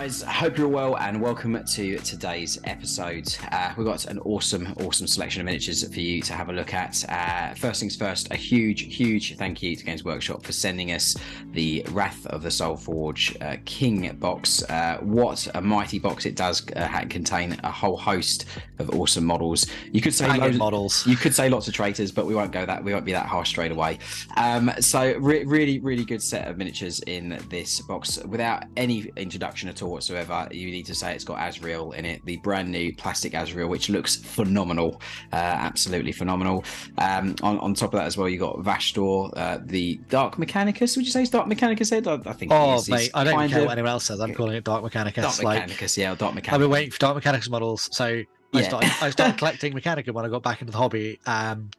guys, hope you're well and welcome to today's episode. Uh, we've got an awesome, awesome selection of miniatures for you to have a look at. Uh, first things first, a huge, huge thank you to Games Workshop for sending us the Wrath of the Soul Forge uh, King box. Uh, what a mighty box it does uh, contain a whole host of awesome models. You could say loads, models. You could say lots of traitors, but we won't go that. We won't be that harsh straight away. Um, so re- really, really good set of miniatures in this box without any introduction at all whatsoever. You need to say it's got Azrael in it, the brand new plastic Azrael, which looks phenomenal, uh, absolutely phenomenal. Um, on, on top of that as well, you got Vashtorr, uh, the Dark Mechanicus. Would you say it's Dark Mechanicus head? I, I think. Oh, mate, I don't care of... what anyone else says. I'm calling it Dark Mechanicus. Dark like, Mechanicus, yeah, Dark Mechanicus. I've been waiting for Dark Mechanicus models, so I yeah. started, I started collecting Mechanicum when I got back into the hobby. Um,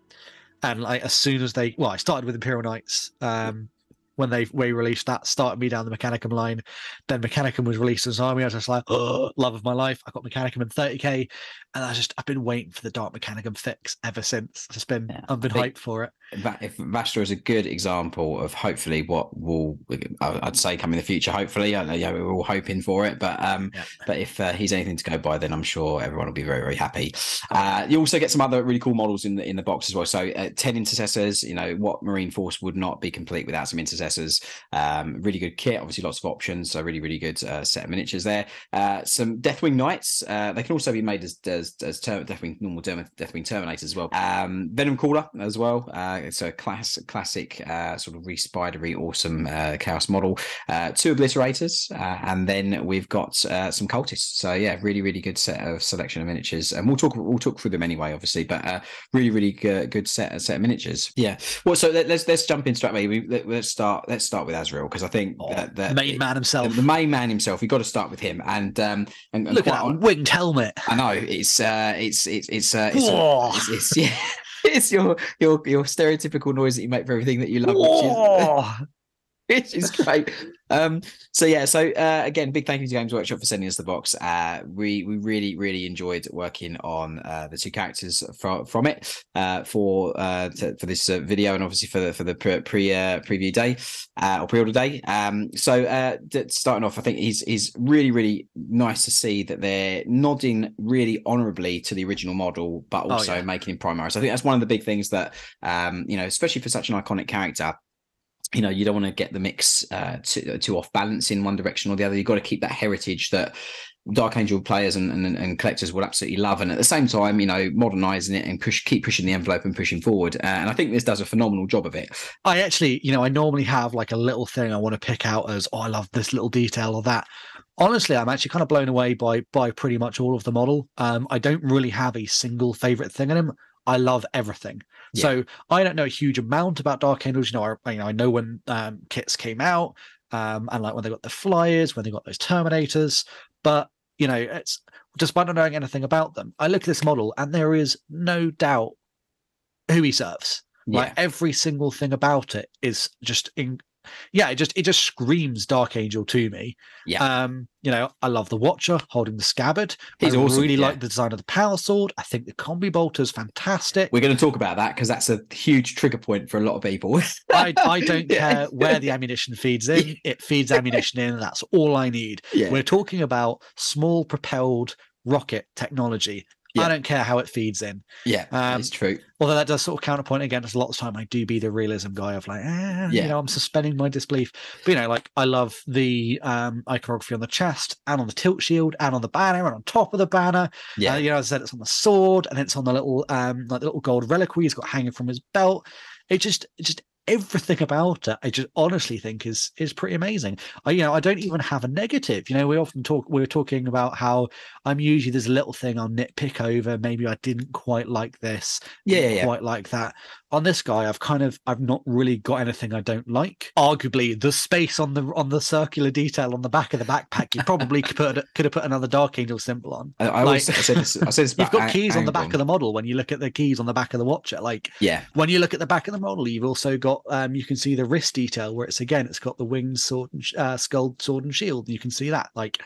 and like as soon as they, well, I started with Imperial Knights. Um, when they re released that, started me down the Mechanicum line. Then Mechanicum was released as Army. I was just like, oh, love of my life. I got Mechanicum in 30k, and I just I've been waiting for the Dark Mechanicum fix ever since. It's been yeah, I've been hyped for it. If Vashtorr is a good example of hopefully what will I'd say come in the future. Hopefully, I know yeah, we're all hoping for it, but um, yeah. but if uh, he's anything to go by, then I'm sure everyone will be very very happy. Uh, you also get some other really cool models in the in the box as well. So uh, ten intercessors. You know what Marine Force would not be complete without some intercessors. Um, really good kit. Obviously, lots of options. So really really good uh, set of miniatures there. Uh, some Deathwing Knights. Uh, they can also be made as as, as term, Deathwing normal Deathwing Terminators as well. Um, Venomcrawler as well. Uh, it's a class classic uh, sort of re-spidery awesome uh, chaos model. two obliterators, and then we've got some cultists. So yeah, really really good set of selection of miniatures, and we'll talk we'll talk through them anyway, obviously. But really really good, good set set of miniatures. Yeah. Well, so let, us let's jump in straight away. We, let, us start let's start with Azrael because I think oh, that, the main man himself, the, main man himself, you've got to start with him. And um, and, and look at that on, winged helmet. I know it's uh, it's it's it's uh, it's, uh, it's, it's yeah. it's your your your stereotypical noise that you make for everything that you love, which is which is great. Um, so yeah, so uh, again, big thank you to Games Workshop for sending us the box. Uh, we we really really enjoyed working on uh, the two characters from from it uh, for uh, to, for this uh, video and obviously for the for the pre, pre preview day or pre-order day. Um, so starting off, I think he's he's really really nice to see that they're nodding really honourably to the original model, but oh, also oh, yeah. making him primary. So I think that's one of the big things that um, you know, especially for such an iconic character you know you don't want to get the mix uh, too, too off balance in one direction or the other. You've got to keep that heritage that dark angel players and, and, and, collectors will absolutely love. And at the same time you know modernizing it and push keep pushing the envelope and pushing forward. Uh, and i think this does a phenomenal job of it. I actually you know i normally have like a little thing i want to pick out as oh i love this little detail or that. Honestly i'm actually kind of blown away by by pretty much all of the model. Um i don't really have a single favorite thing in him I love everything. Yeah. So I don't know a huge amount about Dark Angels. You know, I, you know, I know when um, kits came out, um, and like when they got the flyers, when they got those Terminators. But you know, it's despite not knowing anything about them, I look at this model and there is no doubt who he serves. Yeah. Like every single thing about it is just in, yeah, it just it just screams Dark Angel to me. Yeah. Um, you know, I love the Watcher holding the scabbard. He's I awesome, really yeah. like the design of the power sword. I think the combi bolter is fantastic. We're going to talk about that because that's a huge trigger point for a lot of people. I, I don't care where the ammunition feeds in. It feeds ammunition in. That's all I need. Yeah. We're talking about small propelled rocket technology. Yeah. I don't care how it feeds in. Yeah, um, it's true. Although that does sort of counterpoint against a lot of time, I do be the realism guy of like, eh, yeah. you know, I'm suspending my disbelief. But you know, like I love the um, iconography on the chest and on the tilt shield and on the banner and on top of the banner. Yeah, uh, you know, as I said, it's on the sword and it's on the little um, like the little gold reliquary he's got hanging from his belt. It just, it just everything about it i just honestly think is is pretty amazing. I you know i don't even have a negative you know we often talk we are talking about how i'm usually there's a little thing i'll nitpick over maybe i didn't quite like this yeah, yeah quite like that. On this guy i've kind of i've not really got anything i don't like. Arguably the space on the on the circular detail on the back of the backpack you probably could put could have put another dark angel symbol on. I, I always like, I said this, I said this you've got keys on the back of the model when you look at the keys on the back of the watcher like yeah. when you look at the back of the model you've also got got um, you can see the wrist detail where it's again it's got the winged sword and uh, skull sword and shield. You can see that like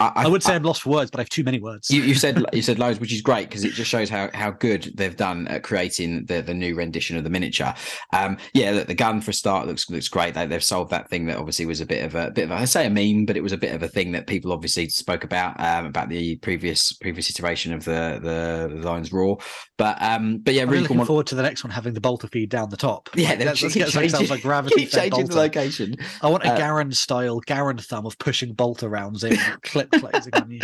I, I, I would say I, have lost words, but I have too many words. You, you said you said loads, which is great because it just shows how how good they've done at creating the the new rendition of the miniature. Um, yeah, the, the gun for a start looks looks great. They, they've solved that thing that obviously was a bit of a bit of a, I say a meme, but it was a bit of a thing that people obviously spoke about um, about the previous previous iteration of the the, the Lions Roar. But um, but yeah, I'm really looking cool forward to the next one having the bolter feed down the top. Yeah, like, let's, let's get ourselves like gravity keep changing bolter. the location. I want a uh, Garand style Garand thumb of pushing bolter rounds in, clip closing on you.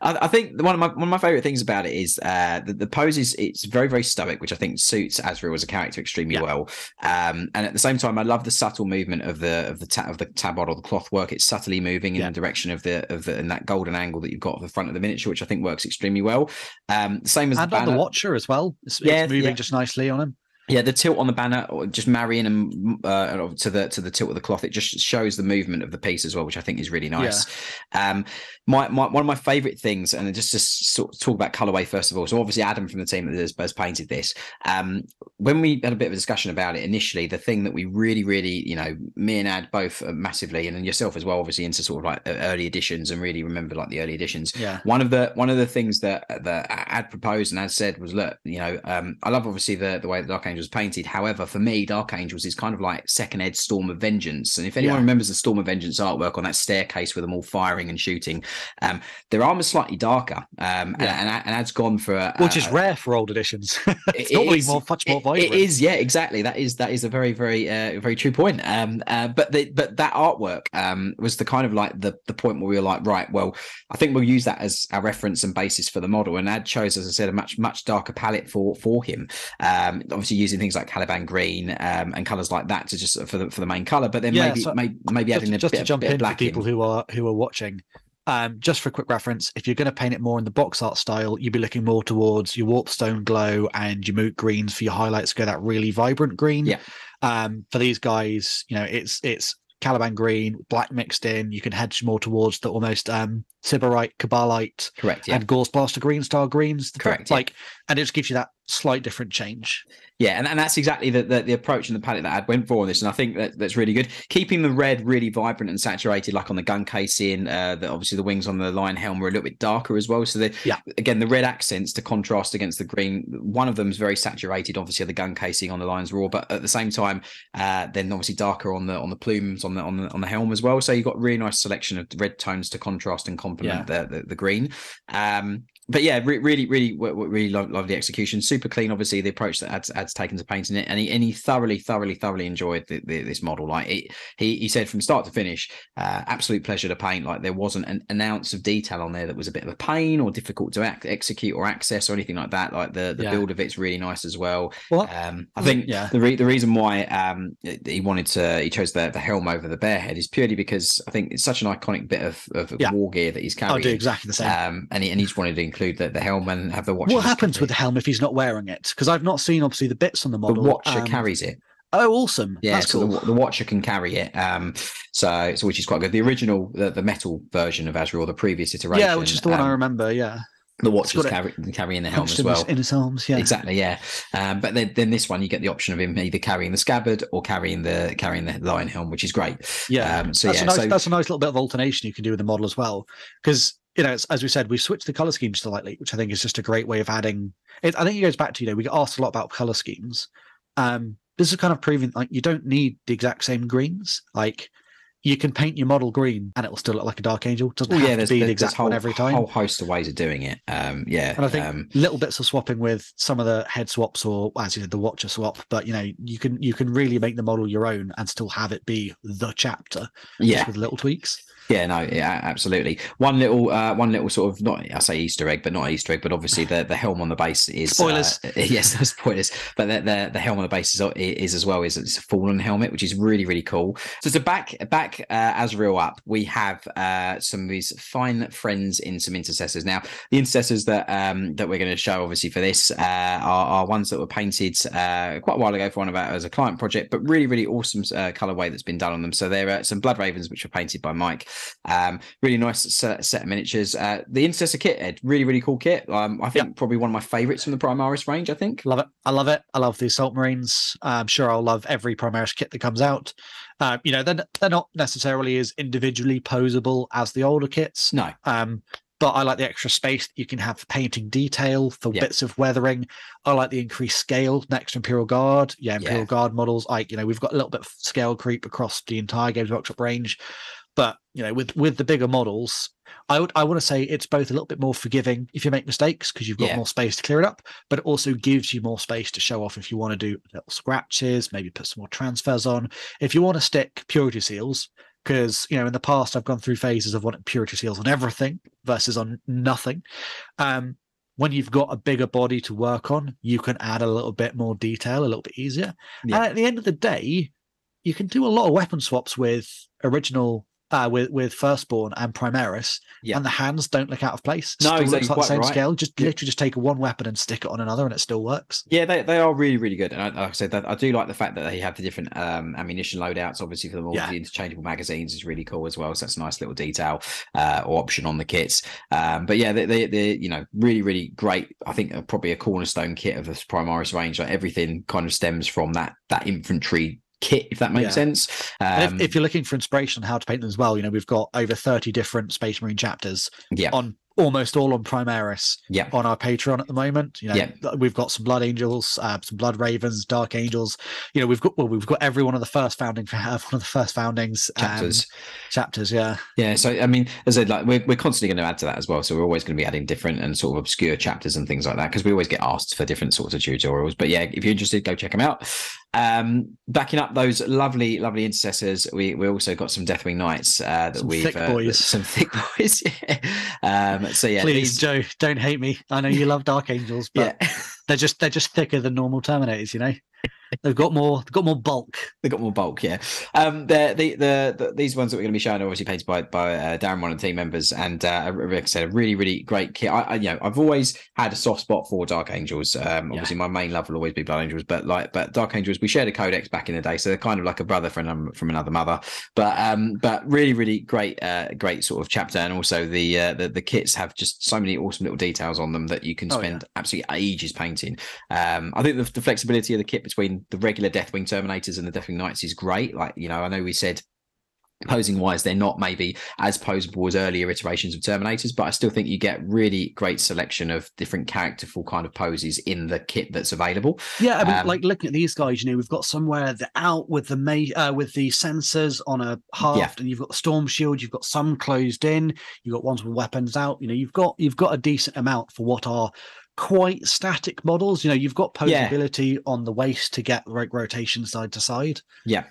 I, think one of my one of my favorite things about it is uh, the, the pose is it's very very stoic, which I think suits Azrael as a character extremely yeah. well. Um, and at the same time, I love the subtle movement of the of the ta- of the tabard or the cloth work. It's subtly moving in yeah. the direction of the of the and that golden angle that you've got at the front of the miniature, which I think works extremely well. Um, same as and the, on the Watcher as well. It's, yeah, it's moving yeah. just nicely on him. Yeah, the tilt on the banner, or just marrying them uh, to the to the tilt of the cloth, it just shows the movement of the piece as well, which I think is really nice. Yeah. Um, my, my one of my favorite things, and just to sort of talk about colorway first of all. So obviously Adam from the team that has, has painted this. Um, when we had a bit of a discussion about it initially, the thing that we really, really, you know, me and Ad both massively, and yourself as well, obviously into sort of like early editions and really remember like the early editions. Yeah. One of the one of the things that that Ad proposed and Ad said was, look, you know, um, I love obviously the the way the Dark Angels painted. However, for me, Dark Angels is kind of like second ed Storm of Vengeance. And if anyone yeah. remembers the Storm of Vengeance artwork on that staircase with them all firing and shooting, um, their armor's slightly darker. Um, yeah. and, and, and Ad's gone for a, which is rare for old editions. it's it normally is, more much more vibrant. It is, yeah, exactly. That is that is a very very uh, very true point. Um, uh, but the, but that artwork um was the kind of like the the point where we were like, right, well, I think we'll use that as our reference and basis for the model. And Ad chose, as I said, a much much darker palette for for him. Um, obviously using things like Caliban green um, and colors like that to just for the for the main color, but then yeah, maybe so maybe, maybe just, adding a just bit, to jump bit in for people in. who are who are watching. Um, just for a quick reference, if you're going to paint it more in the box art style, you'd be looking more towards your warpstone glow and your moot greens for your highlights. Go that really vibrant green. Yeah. Um, for these guys, you know, it's it's Caliban green, black mixed in. You can hedge more towards the almost um Sybarite, Kabalite, correct, yeah. and Gauss Blaster green style greens. Correct, like, yeah. And it just gives you that slight different change. Yeah, and, and that's exactly the, the, the approach and the palette that I went for on this, and I think that that's really good. Keeping the red really vibrant and saturated, like on the gun casing. Uh, the, obviously the wings on the lion helm were a little bit darker as well. So the yeah, again the red accents to contrast against the green. One of them is very saturated, obviously the gun casing on the lion's roar, but at the same time, uh, then obviously darker on the on the plumes on the on the on the helm as well. So you've got a really nice selection of red tones to contrast and complement yeah. the, the, the green. Um, but yeah, re- really, really, really love, love the execution. Super clean, obviously, the approach that Ad's, Ad's taken to painting it, and he and he thoroughly, thoroughly, thoroughly enjoyed the, the, this model. Like it, he he said from start to finish, uh, absolute pleasure to paint. Like there wasn't an, an, ounce of detail on there that was a bit of a pain or difficult to ac- execute or access or anything like that. Like the the yeah. build of it's really nice as well. What? Um, I think yeah. the re- the reason why um he wanted to he chose the, the helm over the bare head is purely because I think it's such an iconic bit of, of yeah. war gear that he's carrying. I'll do exactly the same. Um, and he and he just wanted to include the, the helm and have the watcher. What happens with the helm if he's not wearing it? Because I've not seen obviously the bits on the model. The watcher um, carries it. Oh, awesome! Yeah, That's so cool. the, the, watcher can carry it. Um, so, so which is quite good. The original, the, the metal version of Azrael, the previous iteration. Yeah, which is the one um, I remember. Yeah. The watcher's carry, carrying the helm as well. In his arms, yeah. Exactly, yeah. Um, but then, then this one, you get the option of him either carrying the scabbard or carrying the carrying the lion helm, which is great. Yeah. Um, so that's yeah, a nice, so, that's a nice little bit of alternation you can do with the model as well, because you know, as we said, we switched the color scheme slightly, which I think is just a great way of adding. It, I think it goes back to you know we get asked a lot about color schemes. Um, this is kind of proving like you don't need the exact same greens. Like you can paint your model green and it will still look like a dark angel. It doesn't well, have yeah, to be the exact whole, one every time. Whole host of ways of doing it. Um, yeah, and I think um, little bits of swapping with some of the head swaps or as you said the watcher swap. But you know you can you can really make the model your own and still have it be the chapter. Yeah, with little tweaks. Yeah, no, yeah, absolutely. One little, uh, one little sort of not I say Easter egg, but not Easter egg, but obviously the, the helm on the base is spoilers. Uh, yes, spoilers. But the, the, the helm on the base is, is as well is it's a fallen helmet, which is really really cool. So to back back uh, Azrael up, we have uh, some of these fine friends in some intercessors. Now the intercessors that um, that we're going to show obviously for this uh, are, are ones that were painted uh, quite a while ago for one of our as a client project, but really really awesome uh, colorway that's been done on them. So there are some blood ravens which were painted by Mike. Um, really nice set, set of miniatures. Uh, the Intercessor kit, Ed, really really cool kit. Um, I think probably one of my favorites from the Primaris range. I think love it. I love it. I love the Assault Marines. I'm sure I'll love every Primaris kit that comes out. Uh, you know, they're they're not necessarily as individually posable as the older kits. No. Um, but I like the extra space that you can have for painting detail, for yeah. bits of weathering. I like the increased scale next to Imperial Guard. Yeah, Imperial yeah. Guard models. Like, you know, we've got a little bit of scale creep across the entire Games Workshop range. But you know, with with the bigger models, I would I want to say it's both a little bit more forgiving if you make mistakes because you've got yeah. more space to clear it up, but it also gives you more space to show off if you want to do little scratches, maybe put some more transfers on. If you want to stick purity seals, because you know in the past I've gone through phases of wanting purity seals on everything versus on nothing. Um, when you've got a bigger body to work on, you can add a little bit more detail, a little bit easier. Yeah. And at the end of the day, you can do a lot of weapon swaps with original uh, with with Firstborn and Primaris, yeah. and the hands don't look out of place. No, still exactly. Looks like the same right. scale. Just yeah. literally just take one weapon and stick it on another, and it still works. Yeah, they, they are really really good. And I, like I said, I do like the fact that they have the different um, ammunition loadouts. Obviously, for them all, yeah. the interchangeable magazines is really cool as well. So that's a nice little detail uh, or option on the kits. Um, but yeah, they, they they you know really really great. I think probably a cornerstone kit of the Primaris range. Like everything kind of stems from that that infantry kit, if that makes yeah. sense. Um, if, if, you're looking for inspiration on how to paint them as well, you know, we've got over 30 different Space Marine chapters yeah. on almost all on Primaris yeah. on our Patreon at the moment. You know, yeah. we've got some Blood Angels, uh, some Blood Ravens, Dark Angels. You know, we've got well, we've got every one of the first founding one of the first foundings chapters. Um, chapters, yeah. Yeah. So I mean, as I said, like we're, we're constantly going to add to that as well. So we're always going to be adding different and sort of obscure chapters and things like that because we always get asked for different sorts of tutorials. But yeah, if you're interested, go check them out. Um, backing up those lovely, lovely intercessors, we we also got some Deathwing Knights uh, that some we've thick uh, boys. some thick boys. yeah. Um, so yeah, please, these... Joe, don't hate me. I know you love Dark Angels, but yeah. they're just they're just thicker than normal Terminators, you know. They've got more. They've got more bulk. They've got more bulk. Yeah. Um. The the the, the these ones that we're going to be showing are obviously painted by by uh, Darren, one of the team members, and uh, like I said, a really really great kit. I, I, you know I've always had a soft spot for Dark Angels. Um. Obviously, yeah. my main love will always be Blood Angels, but like but Dark Angels, we shared a codex back in the day, so they're kind of like a brother from from another mother. But um. But really really great uh great sort of chapter, and also the uh, the the kits have just so many awesome little details on them that you can spend oh, yeah. absolutely ages painting. Um. I think the, the flexibility of the kit between the regular Deathwing Terminators and the Deathwing Knights is great. Like, you know, I know we said posing wise they're not maybe as posable as earlier iterations of terminators but i still think you get really great selection of different characterful kind of poses in the kit that's available yeah i mean um, like looking at these guys you know we've got somewhere they're out with the ma- uh, with the sensors on a haft yeah. and you've got the storm shield you've got some closed in you've got ones with weapons out you know you've got you've got a decent amount for what are quite static models. You know, you've got posability yeah. on the waist to get like rotation side to side. Yeah,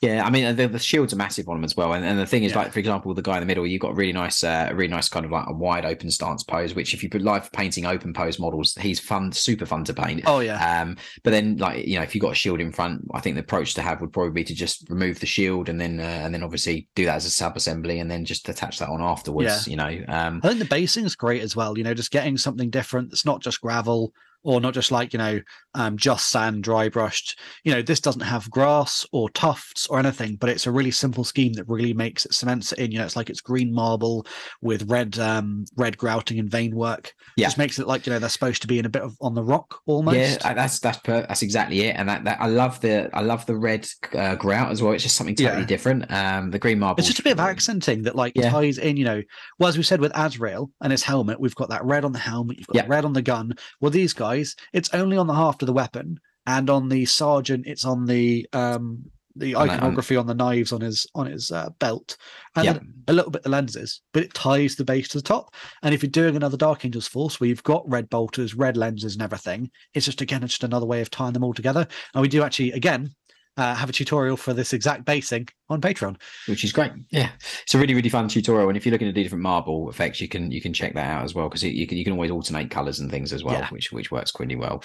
yeah. I mean, the, the shields are massive on them as well. And, and the thing is, yeah. like for example, the guy in the middle, you've got a really nice, uh, a really nice kind of like a wide open stance pose. Which, if you put live painting open pose models, he's fun, super fun to paint. Oh yeah. Um, but then like you know, if you've got a shield in front, I think the approach to have would probably be to just remove the shield and then uh, and then obviously do that as a sub assembly and then just attach that on afterwards. Yeah. You know, um, I think the basing is great as well. You know, just getting something different. that's not just gravel or not just like you know um, just sand dry brushed. You know this doesn't have grass or tufts or anything but it's a really simple scheme that really makes it cements it in. You know it's like it's green marble with red um red grouting and vein work. Yeah. Just makes it like you know they're supposed to be in a bit of on the rock almost. Yeah that's that's per, that's exactly it. And that, that i love the i love the red uh, grout as well. It's just something totally yeah. different. Um the green marble it's just a bit of accenting that like yeah. ties in you know well as we said with azrael and his helmet we've got that red on the helmet you've got yeah. red on the gun. Well these guys guys, it's only on the haft of the weapon, and on the sergeant, it's on the um the iconography on the knives on his on his uh, belt, and yeah. a little bit the lenses, but it ties the base to the top. And if you're doing another Dark Angels Force where you've got red bolters, red lenses, and everything, it's just again it's just another way of tying them all together. And we do actually again uh, have a tutorial for this exact basing on Patreon, which is great. Yeah, it's a really really fun tutorial. And if you're looking to do different marble effects, you can you can check that out as well because you can you can always alternate colors and things as well, yeah. which which works pretty well.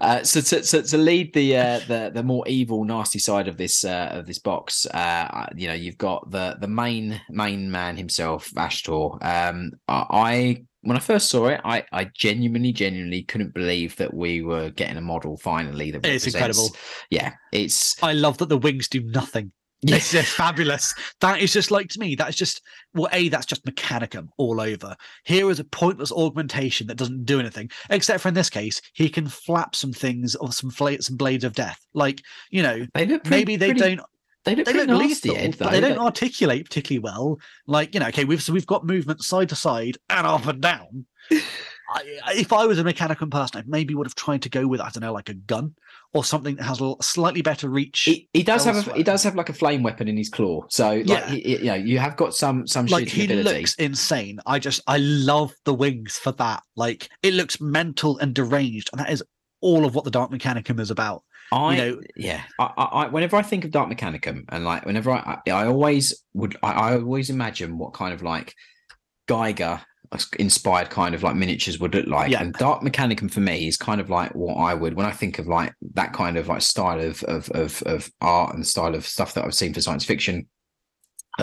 Uh, so, to, so to lead the uh, the the more evil, nasty side of this uh, of this box, uh, you know, you've got the the main main man himself, Vashtorr. Um, I when I first saw it, I, I genuinely, genuinely couldn't believe that we were getting a model finally. That it's incredible. Yeah, it's. I love that the wings do nothing. This is fabulous. That is just like to me. That's just well, a that's just mechanicum all over. Here is a pointless augmentation that doesn't do anything, except for in this case, he can flap some things or some blades of death. Like you know, They pretty, maybe they pretty- don't They look they look nasty, lethal, Ed, but they though, don't articulate particularly well. Like you know, okay, we've so we've got movement side to side and up and down. I, if I was a mechanicum person, I maybe would have tried to go with I don't know, like a gun or something that has a slightly better reach. He, he does have a, he does have like a flame weapon in his claw. So like Yeah. he, he- you know you have got some some like he ability. looks insane. I just I love the wings for that. Like it looks mental and deranged, and that is all of what the Dark Mechanicum is about. I know- yeah. I, I, whenever I think of Dark Mechanicum and like whenever I I, I always would I, I always imagine what kind of like Giger inspired kind of like miniatures would look like. Yeah. And Dark Mechanicum for me is kind of like what I would when I think of like that kind of like style of of of, of art and style of stuff that I've seen for science fiction.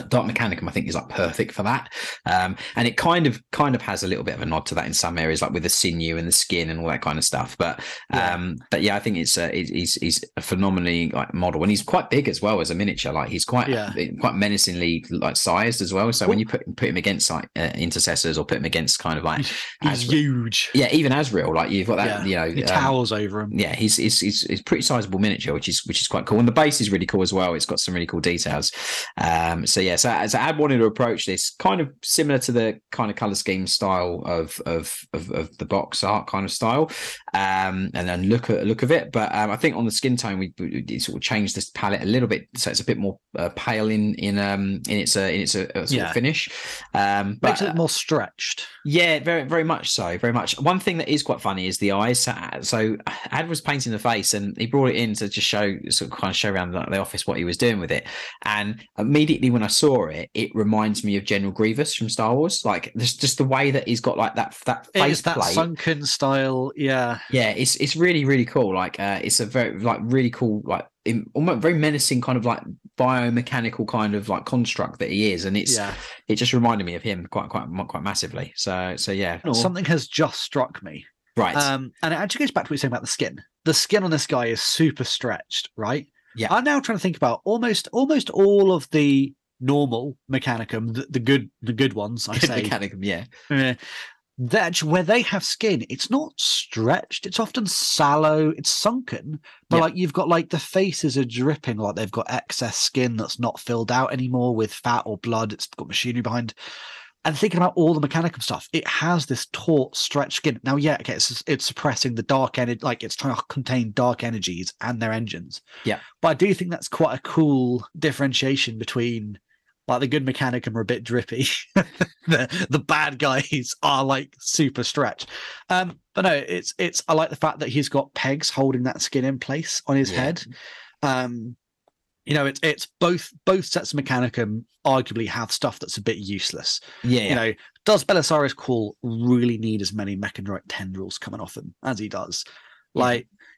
Dark Mechanicum, I think, is like perfect for that, um, and it kind of kind of has a little bit of a nod to that in some areas, like with the sinew and the skin and all that kind of stuff. But Yeah. um, but yeah, I think it's it- he's he's a phenomenally like model, and he's quite big as well as a miniature. Like he's quite Yeah. quite menacingly like sized as well. So when you put put him against like uh, intercessors or put him against kind of like He's As- huge. yeah, even Azrael, like you've got that Yeah. you He know um, towers over him. yeah, he's he's he's, he's pretty sizable miniature, which is which is quite cool. And the base is really cool as well. It's got some really cool details. Um, so yeah, so as Ad wanted to approach this kind of similar to the kind of color scheme style of of of, of the box art kind of style, um, and then look at look of it. But um, I think on the skin tone, we, we sort of changed this palette a little bit, so it's a bit more uh, pale in in um in its uh, in its uh, sort Yeah. of finish. Um, but Makes it more stretched. yeah, very, very much so. Very much. One thing that is quite funny is the eyes. So, so Ad was painting the face, and he brought it in to just show, sort of, kind of show around the, the office what he was doing with it. And immediately when I saw it, it reminds me of General Grievous from Star Wars. Like, just just the way that he's got like that that face that plate. sunken style. Yeah. Yeah, it's it's really really cool. Like, uh, it's a very like really cool like. In, almost very menacing kind of like biomechanical kind of like construct that he is and it's yeah. it just reminded me of him quite quite quite massively so so yeah Something has just struck me. right Um, and it actually goes back to what you're saying about the skin. The skin on this guy is super stretched, right? Yeah. I'm now trying to think about almost almost all of the normal Mechanicum, the, the good the good ones, I Good say. Mechanicum, yeah. uh, that where they have skin, it's not stretched. It's often sallow. It's sunken, but Yeah. like you've got like the faces are dripping, like they've got excess skin that's not filled out anymore with fat or blood. It's got machinery behind. And thinking about all the Mechanicum stuff, it has this taut, stretched skin. Now, yeah, okay, it's, it's suppressing the dark energy, like it's trying to contain dark energies and their engines. Yeah. But I do think that's quite a cool differentiation between like the good Mechanicum are a bit drippy. the the bad guys are like super stretch. Um, but no, it's it's I like the fact that he's got pegs holding that skin in place on his Yeah. head. Um, you know, it's it's both both sets of Mechanicum arguably have stuff that's a bit useless. Yeah, You know, does Belisarius Cawl really need as many Mechanoid tendrils coming off him as he does? Yeah.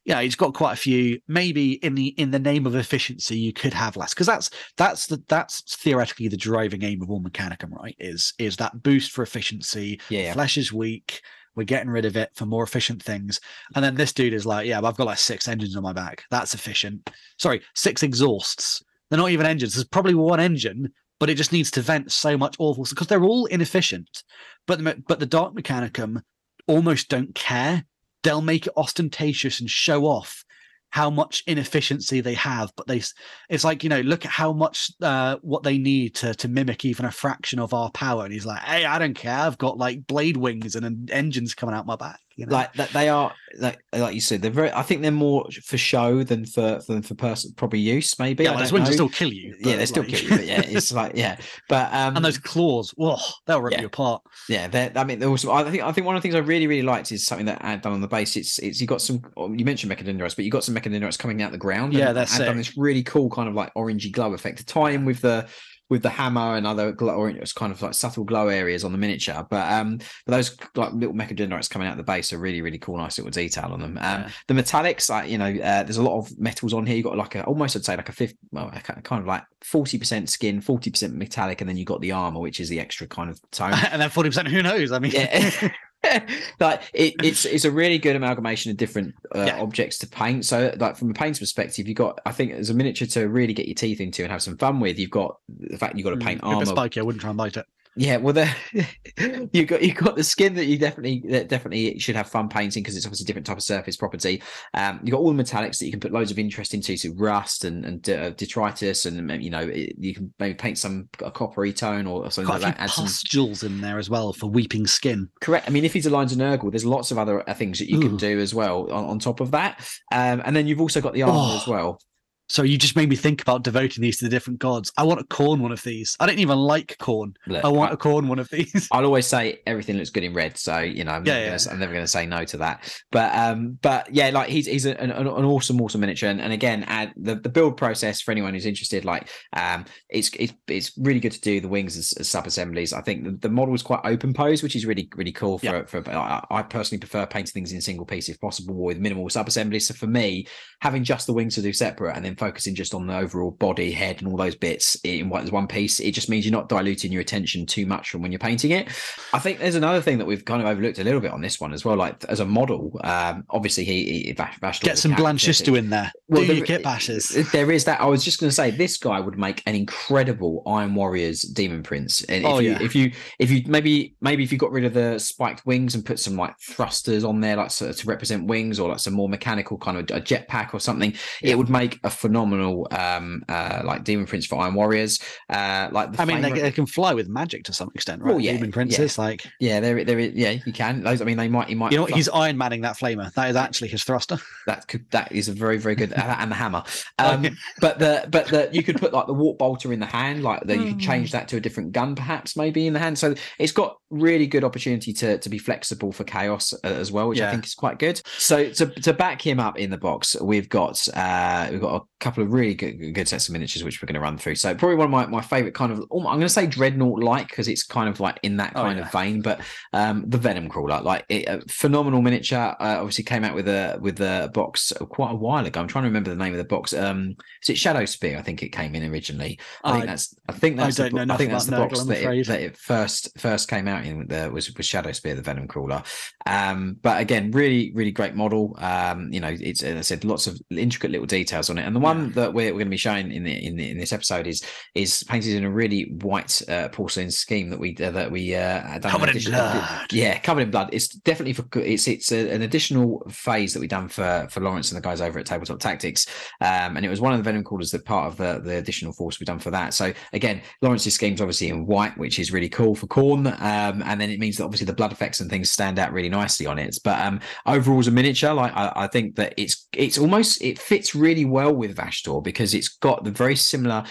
Like, yeah, he's got quite a few. Maybe in the in the name of efficiency, you could have less because that's that's the that's theoretically the driving aim of all Mechanicum, right? Is is that boost for efficiency? yeah. Flesh is weak. We're getting rid of it for more efficient things. And then this dude is like, yeah, but I've got like six engines on my back. That's efficient. Sorry, six exhausts. They're not even engines. There's probably one engine, but it just needs to vent so much awful because they're all inefficient. But the, but the Dark Mechanicum almost don't care. They'll make it ostentatious and show off how much inefficiency they have. But they it's like you know, look at how much uh, what they need to to mimic even a fraction of our power. And he's like, hey, I don't care. I've got like blade wings and en- engines coming out my back. You know? Like that, they are like like you said. They're very. I think they're more for show than for than for person proper use. Maybe. yeah, I well, those don't wings still kill you. yeah, but, they still kill you. But yeah, it's like yeah, but um, and those claws, whoa, they'll rip Yeah. you apart. Yeah, they're- I mean, there was. I think. I think one of the things I really, really liked is something that I'd done on the base. It's. It's. You got some. oh, You mentioned mechadendrites, but you got some mechadendrites coming out the ground. Yeah, and that's Ad done this really cool kind of like orangey glow effect to tie in with the with the hammer and other glow, or it's kind of like subtle glow areas on the miniature. But um, but those like little mechadendrites coming out of the base are really, really cool, nice little detail on them. Um, Yeah. the metallics, like you know, uh, there's a lot of metals on here. You got like a almost I'd say like a fifth, well, a kind of like forty percent skin, forty percent metallic, and then you got the armor, which is the extra kind of tone. and then forty percent, who knows? I mean, Yeah. like it, it's it's a really good amalgamation of different uh, Yeah. objects to paint. So, like from a painter's perspective, you've got I think as a miniature to really get your teeth into and have some fun with. You've got the fact you've got to paint Mm, If it's armor. spiky, I wouldn't try and bite it. Yeah, well, the you got you got the skin that you definitely that definitely should have fun painting because it's obviously a different type of surface property. Um, you got all the metallics that you can put loads of interest into, so rust and and uh, detritus, and um, you know it, you can maybe paint some a coppery tone or something Quite a like that. Add some pustules in there as well for weeping skin. Correct. I mean, if he's a lines and Nurgle, there's lots of other uh, things that you can do as well on, on top of that. Um, and then you've also got the armor Oh. as well. So you just made me think about devoting these to the different gods. I want a Khorne one of these. I don't even like Khorne. Look, I want I- a Khorne one of these. I'll always say everything looks good in red, so you know I'm, Yeah, never, yeah. Gonna, I'm never going to say no to that. But um, but yeah, like he's he's an, an, an awesome awesome miniature, and, and again, add the, the build process for anyone who's interested. Like um, it's it's it's really good to do the wings as, as sub assemblies. I think the, the model is quite open pose, which is really really cool for Yeah. for. I, I personally prefer painting things in single piece if possible with minimal sub assemblies. So for me, having just the wings to do separate and then focusing just on the overall body, head, and all those bits in one, one piece, it just means you're not diluting your attention too much from when you're painting it. I think there's another thing that we've kind of overlooked a little bit on this one as well. Like as a model, um, obviously he, he Vash, Get some. Blanchistou in there. Well, Do there- your kit bashes. There is that. I was just going to say this guy would make an incredible Iron Warriors Demon Prince. And if Oh, you, yeah. if you, if you maybe, maybe if you got rid of the spiked wings and put some like thrusters on there, like so, to represent wings, or like some more mechanical kind of a jetpack or something, Yeah. it would make a phenomenal, um, uh, like Demon Prince for Iron Warriors. Uh, like the I mean, they, they can fly with magic to some extent, right? Well, yeah, Demon princes, like yeah, there, there, is- yeah, you can. Those, I mean, they might, he might. you know, what? he's Iron Manning that flamer. That is actually his thruster. that could that is a very very good and the hammer um but the but the you could put like the warp bolter in the hand like the, you could Mm. change that to a different gun perhaps maybe in the hand so it's got really good opportunity to to be flexible for chaos uh, as well which i think is quite good so to, to back him up in the box we've got uh we've got a couple of really good good sets of miniatures which we're going to run through. So probably one of my, my favorite kind of i'm going to say dreadnought like because it's kind of like in that Oh, kind yeah. of vein but um the venom crawler like it, a phenomenal miniature uh, obviously came out with a with a box quite a while ago. I'm trying to remember the name of the box um is it shadow spear? I think it came in originally. I think I- that's i think I that's the don't know i think that's the about box that it, that it first first came out in there was was shadow spear the venom crawler. Um but again really really great model. Um you know it's as i said lots of intricate little details on it. And the one that we're, we're going to be showing in the, in the in this episode is is painted in a really white uh, porcelain scheme that we uh, that we uh Covered in blood. yeah covered in blood. It's definitely for it's it's a, an additional phase that we done for for lawrence and the guys over at tabletop tactics. Um and it was one of the Venomcrawlers that part of the the additional force we done for that. So again lawrence's scheme's obviously in white which is really cool for Khorne um and then it means that obviously the blood effects and things stand out really nicely on it. But um overall as a miniature like I, I think that it's it's almost it fits really well with Vashtorr because it's got the very similar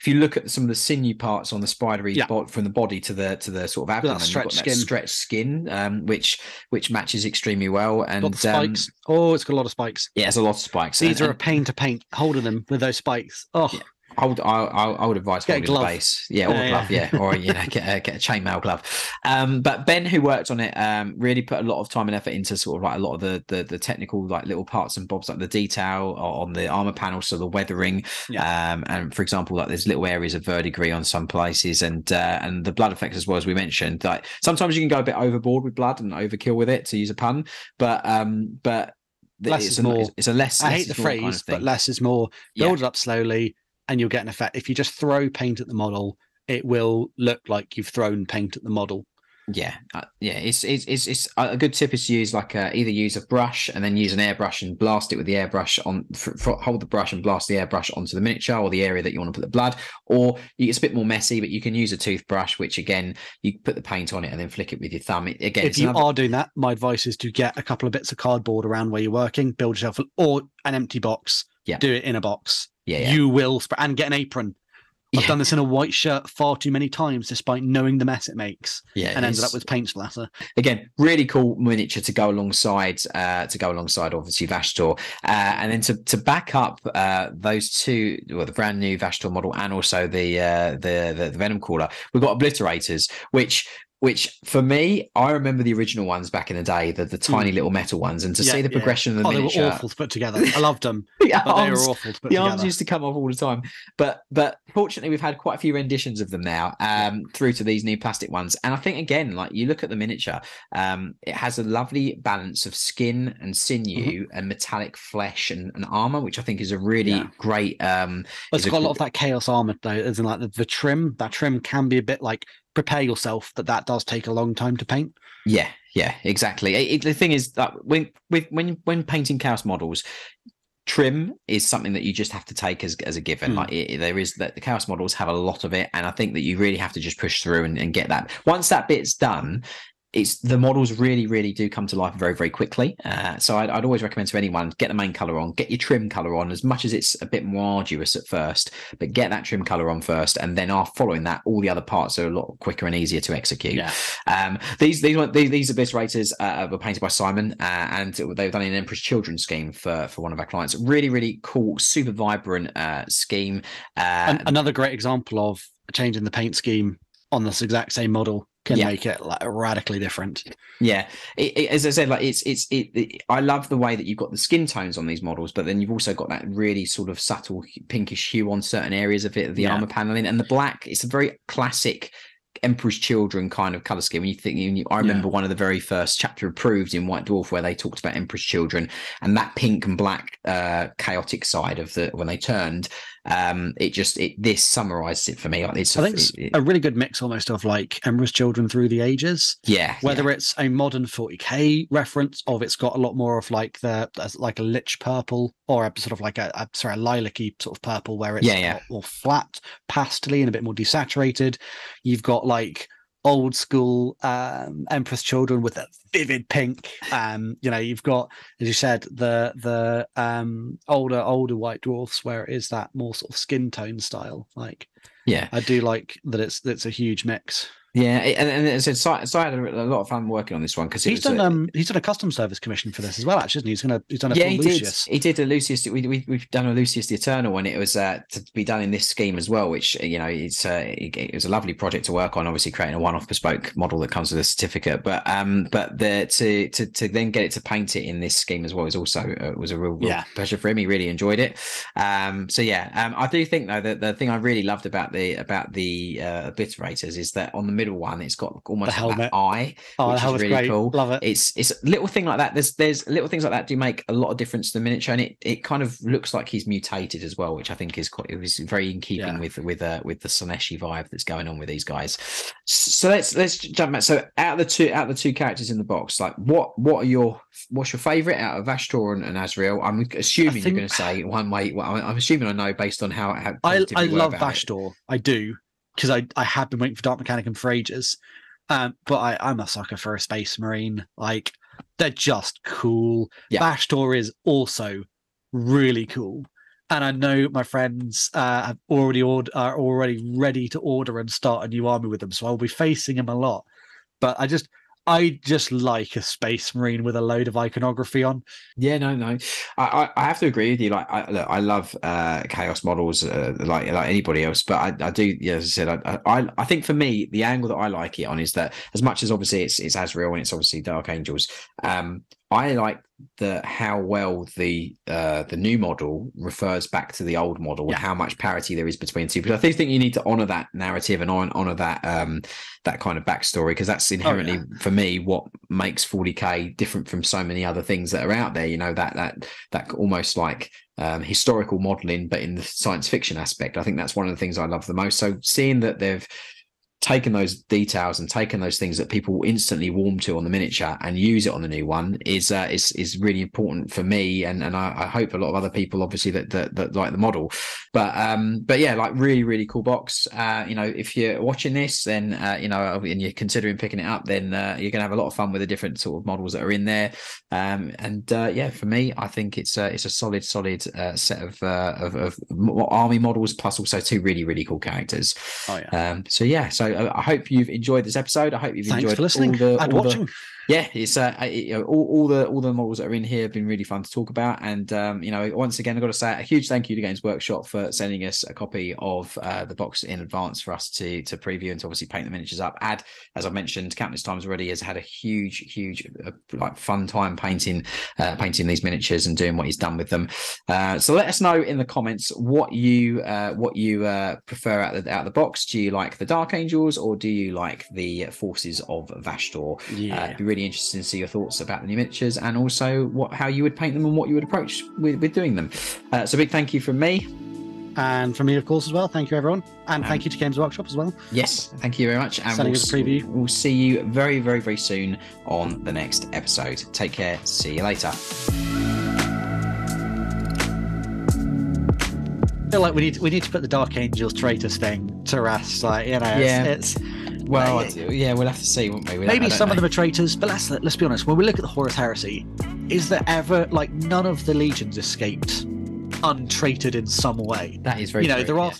if you look at some of the sinew parts on the spidery Yeah. bod from the body to the to the sort of abdomen, you've got stretched that skin. stretched skin, um, which which matches extremely well. And Got the um, oh, it's got a lot of spikes. yeah, it's a lot of spikes. These And- are a pain to paint. Holding them with those spikes. Oh, Yeah. I would, I, I, would advise Get a glove. base, yeah, or Yeah, a glove, yeah, or you know, get a, get a chainmail glove. Um, but Ben, who worked on it, um, really put a lot of time and effort into sort of like a lot of the the, the technical like little parts and bobs, like the detail on the armor panel, so the weathering, um, and for example, like there's little areas of verdigris on some places, and uh, and the blood effects as well as we mentioned. Like sometimes you can go a bit overboard with blood and overkill with it, to use a pun, but um, but. Less it's is a, more. It's a less. I less hate the more kind phrase, of but less is more. Yeah. Build it up slowly, and you'll get an effect. If you just throw paint at the model, it will look like you've thrown paint at the model. Yeah, uh, yeah. It's it's it's, it's a good tip is to use like a, either use a brush and then use an airbrush and blast it with the airbrush on hold the brush and blast the airbrush onto the miniature or the area that you want to put the blood. Or you, it's a bit more messy, but you can use a toothbrush, which again you put the paint on it and then flick it with your thumb. It, again, if you another- are doing that, my advice is to get a couple of bits of cardboard around where you're working, build yourself, or an empty box. Yeah. Do it in a box. Yeah, yeah. You will, sp- and get an apron. I've Yeah. done this in a white shirt far too many times, despite knowing the mess it makes, yeah, and ended up with paint splatter. again really cool miniature to go alongside uh to go alongside obviously Vashtorr uh and then to to back up uh those two well the brand new Vashtorr model and also the uh the the, the Venomcrawler. we've got obliterators which which for me, I remember the original ones back in the day, the, the tiny little metal ones, and to. Yeah, see the yeah. progression of the Oh, they were miniature. awful to put together. I loved them, the but they were awful to put the together. arms used to come off all the time. But but fortunately, we've had quite a few renditions of them now, um, through to these new plastic ones. And I think again, like you look at the miniature, um, it has a lovely balance of skin and sinew and metallic flesh and, and armor, which I think is a really Mm-hmm. Yeah. great. Um, But it's a got a gr- lot of that chaos armor though, isn't like the, the trim. That trim can be a bit like prepare yourself that that does take a long time to paint. Yeah, yeah, exactly. It- it- the thing is that when with when when painting chaos models, trim is something that you just have to take as as a given. Hmm. Like it, there is that the chaos models have a lot of it, and I think that you really have to just push through and, and get that. Once that bit's done. It's the models really, really do come to life very, very quickly. Uh, so I'd, I'd always recommend to anyone get the main color on, get your trim color on. As much as it's a bit more arduous at first, but get that trim color on first, and then after following that, all the other parts are a lot quicker and easier to execute. Yeah. Um, these these these these Obliterators uh, were painted by Simon, uh, and they've done an Emperor's Children scheme for for one of our clients. Really, really cool, super vibrant uh, scheme. Uh, another great example of changing the paint scheme on this exact same model can Yeah. make it like radically different. Yeah, it, it- as I said, like it's it's it, it- I love the way that you've got the skin tones on these models, but then you've also got that really sort of subtle pinkish hue on certain areas of it, the Yeah. armor paneling, and the black. It's a very classic Emperor's Children kind of color scheme. When you think, you, I remember one of the very first chapter approved in White Dwarf where they talked about Emperor's Children and that pink and black uh, chaotic side of the when they turned. Um, it just it this summarizes it for me. It's I think it's it- a really good mix almost of like Emperor's Children through the ages. yeah, Whether yeah. it's a modern 40k reference of it's got a lot more of like the like a lich purple or a sort of like a, a sorry a lilac-y sort of purple where it's Yeah, a yeah. lot more flat, pastely and a bit more desaturated. You've got like old school um Emperor's Children with a vivid pink. Um, you know, you've got, as you said, the the um older older white dwarfs where it is that more sort of skin tone style. Like yeah. I do like that it's it's a huge mix. Yeah, and, and as I said, Si Si had a, a lot of fun working on this one because He's done um he's done a custom service commission for this as well, actually, isn't he? He's gonna he's done a yeah, full he Lucius. did. He did a Lucius. We, we we've done a Lucius the Eternal, and it was uh, to be done in this scheme as well. Which you know, it's uh, it, it was a lovely project to work on. Obviously, creating a one-off bespoke model that comes with a certificate, but um, but the to to to then get it to paint it in this scheme as well is also uh, was a real, real Yeah. pleasure for him. He really enjoyed it. Um, so yeah, um, I do think though that the thing I really loved about the about the uh, obliterators is that on the middle one, it's got almost like helmet. that eye Oh, which is really great. cool. Love it. it's it's a little thing like that. There's there's little things like that do make a lot of difference to the miniature, and it, it kind of looks like he's mutated as well, which I think is quite it was very in keeping Yeah. with with uh, with the Slaaneshi vibe that's going on with these guys. So let's let's jump back. So out of the two out of the two characters in the box, like what what are your what's your favorite out of Vashtorr and, and Azrael? I'm assuming think- you're going to say one way. Well, I'm assuming I know based on how, how I I love. Vashtorr. I do because I I have been waiting for Dark Mechanicum for ages. Um, but I I'm a sucker for a Space Marine. Like they're just cool. Yeah. Vashtorr is also really cool. And I know my friends uh, have already ordered, are already ready to order and start a new army with them, so I'll be facing them a lot. But I just, I just like a Space Marine with a load of iconography on. Yeah, no, no. I, I, have to agree with you. Like, I, look, I love uh, chaos models, uh, like like anybody else. But I, I do, yeah, as I said, I, I, I think for me, the angle that I like it on is that as much as obviously it's it's Azrael and it's obviously Dark Angels, um, I like the how well the uh the new model refers back to the old model Yeah. and how much parity there is between the two. Because I think you need to honor that narrative and honor that um that kind of backstory because that's inherently for me what makes 40k different from so many other things that are out there. You know that that that almost like um, historical modeling, but in the science fiction aspect. I think that's one of the things I love the most. So seeing that they've taken those details and taking those things that people will instantly warm to on the miniature and use it on the new one is uh, is is really important for me. And and I, I hope a lot of other people obviously that, that that like the model. But um but yeah like really really cool box. Uh you know if you're watching this then uh you know and you're considering picking it up then uh, you're gonna have a lot of fun with the different sort of models that are in there. Um and uh yeah for me I think it's a it's a solid solid uh, set of uh of, of army models plus also two really really cool characters. Oh yeah. um, so yeah, so uh, I hope you've enjoyed this episode. I hope you've Thanks enjoyed for listening all the, and all the- watching. Yeah, it's uh, you know, all, all the all the models that are in here have been really fun to talk about, and um, you know, once again, I've got to say a huge thank you to Games Workshop for sending us a copy of uh, the box in advance for us to to preview and to obviously paint the miniatures up. Ad, as I've mentioned countless times already, has had a huge, huge uh, like fun time painting uh, painting these miniatures and doing what he's done with them. Uh, so let us know in the comments what you uh, what you uh, prefer out of the, out of the box. Do you like the Dark Angels or do you like the forces of Vashtorr? Yeah. Be really interested to see your thoughts about the new miniatures and also what how you would paint them and what you would approach with, with doing them. Uh, so big thank you from me. And from me, of course, as well. Thank you, everyone. And thank you to Games Workshop as well. Yes, thank you very much. And Sending we'll, us a preview. we'll see you very, very, very soon on the next episode. Take care. See you later. I feel like we need we need to put the Dark Angels traitors thing to rest. Like you know, it's- Yeah. it's, Well, yeah, we'll have to see, won't we? We maybe some of them are traitors, but let's let's be honest. When we look at the Horus Heresy, is there ever like none of the legions escaped untraited in some way? That is very you know, true, there yeah. are